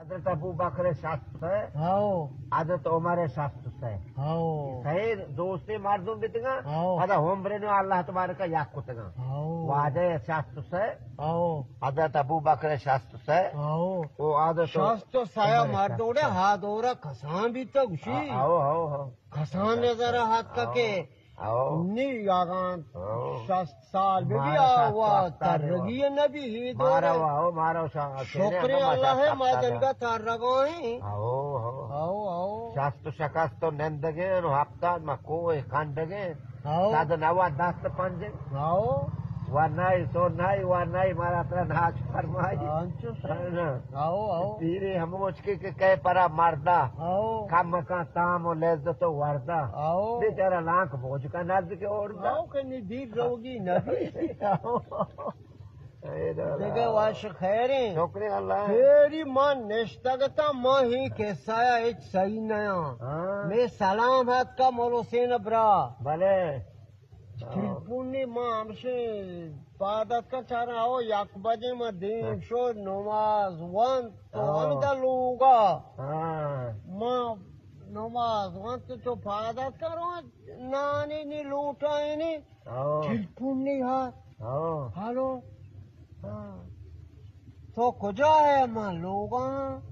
حضرت ابو بکر شخص ہے۔ ہاؤ۔ حضرت عمر شخص ہے۔ ہاؤ۔ صحیح دوستی مردم بیتگا هذا هم برنو الله تبارك ياكوتگا ہاؤ۔ وعده شخص ہے۔ ہاؤ۔ حضرت ابو بکر شخص ہے۔ ہاؤ۔ وہ حضرت شاست تو سایہ مار دوڑے ہاتھ اورا کھسان بھی تو گوشی۔ آو آو آو کھسان نظر ہاتھ کا کے۔ سال آوا ترگی نبی ہی مارا شاست شکر اللہ ہے مادن کا آؤ آؤ۔ شاست شکست نندگے ہفتہ ما کوئی کھانڈگے آؤ۔ ساد نوا دست پنجے آؤ۔ و نہیں تو نہیں و نہیں مارا ترا ناچ فرمائی آؤ آؤ پیری کہ کہے پرا مردہ آؤ کم کا تام و لذت و وردہ آؤ بیچارہ لانک بوجھ کا نزد کے اور آؤ کہ ندیر روگی نبی دیکھے شکری واش خیریں اللہ تیری ماں نشتگتا ماں ہی کیسایا ایک صحیح نیا میں سلام ہاتھ کا مولو سین برا بھلے ہم سے پادت کا چاہ رہا ہو یک بجے میں دین شو نماز ون تو ہم دا لوگا ماں نماز ون تو تو پادت کرو نانی نی نی۔ پونی ہاتھ آو ہلو۔ ہاں تو کجا ہے ماں لوگاں؟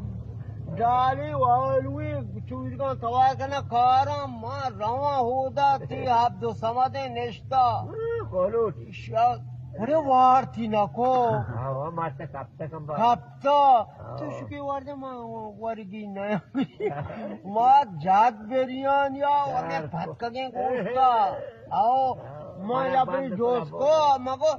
ڈالی والوی چوری کا توا کنا کارا ماں رواں ہودا تی عبد الصمد نشتا کولو شا- ارے وار تھی نہ کو۔ آو مارتا کب تک ہم کپتا تو شکی وار دے ماں ورگی نیا۔ ماں جات بیریان یا ورگے پھتکگیں گوشتا آو ماں یا اپنی دوست کو ماں کو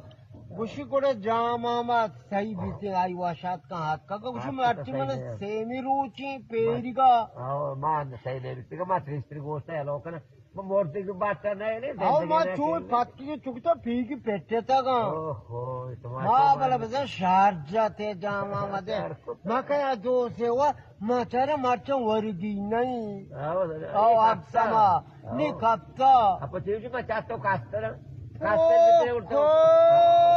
گوشی کوڑے جام آمد صحیح بیتے آئی واشات کا ہاتھ کا؟ گوشی میں اٹھی میں سیمی روچی پیری کا۔ آو مان صحیح نہیں رکھتے کہ ماں تریستری گوشت ہے لوکن ماں مورتی کی بات کرنا ہے نہیں آو ماں چوئی پتکی چکتا پھی کی پیٹے تا گا۔ ماں بلا بزن شارجہ تے جام آمد ہے ماں کہا دو سے ہوا ماں چارے مرچوں ورگی نہیں۔ آو اب سما کپتا apa sih cuma cato kaster kaster Oh, gitu ya oh.